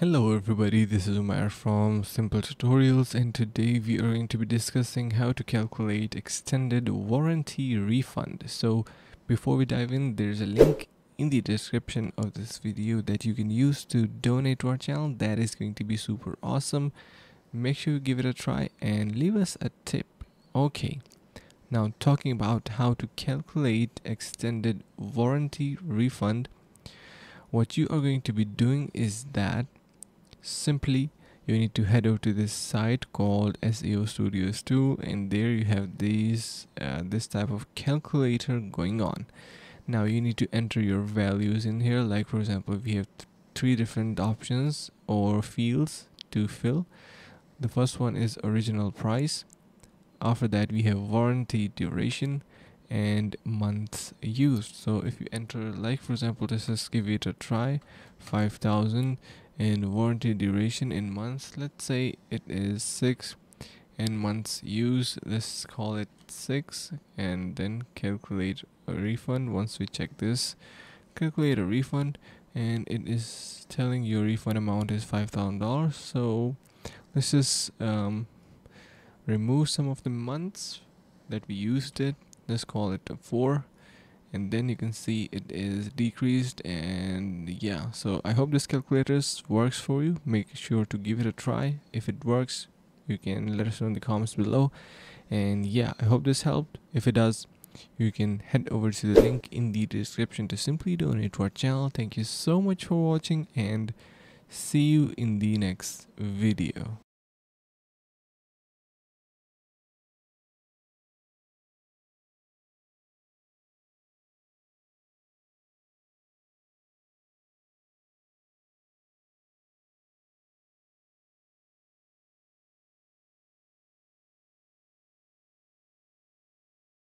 Hello everybody, this is Umar from Simple Tutorials and today we are going to be discussing how to calculate extended warranty refund. So before we dive in, there's a link in the description of this video that you can use to donate to our channel. That is going to be super awesome. Make sure you give it a try and leave us a tip. Okay, now talking about how to calculate extended warranty refund what you are going to be doing is that simply you need to head over to this site called SEO Studios 2 and there you have these uh, this type of calculator going on. Now you need to enter your values in here like for example we have three different options or fields to fill. The first one is original price. After that we have warranty duration and months used. So if you enter like for example let's just give it a try 5000 and warranty duration in months. Let's say it is six and months use let's call it six and then calculate a refund. Once we check this calculate a refund and it is telling your refund amount is five thousand dollars. So let's just um, remove some of the months that we used it. Let's call it 4 and then you can see it is decreased and yeah so i hope this calculator works for you. Make sure to give it a try. If it works you can let us know in the comments below. And yeah i hope this helped. If it does you can head over to the link in the description to simply donate to our channel. Thank you so much for watching and see you in the next video